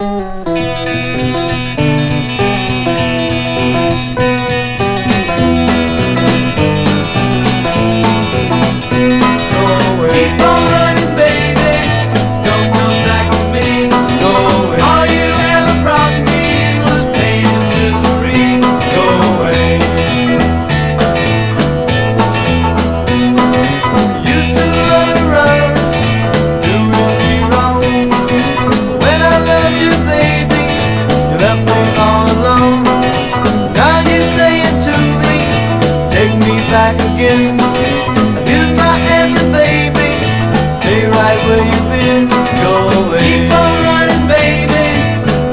Música back again. Here's my answer, baby. Stay right where you've been. Go away. Keep on running, baby.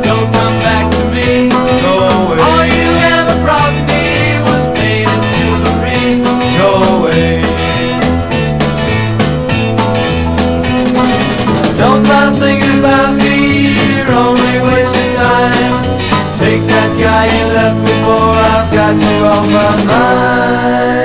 Don't come back to me. Go away. All you ever brought me Was pain and tears and Go away. Don't try thinking about me. You're only wasting time. Take that guy you left before I've got you on my mind.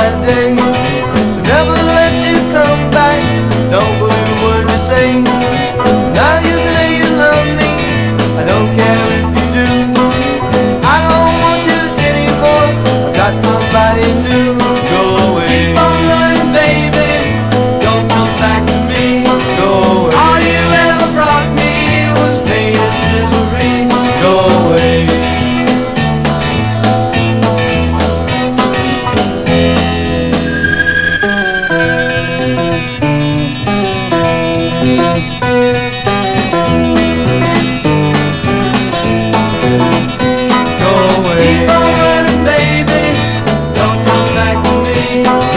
sad day to never Go away. Keep on running, baby. Don't come back to me.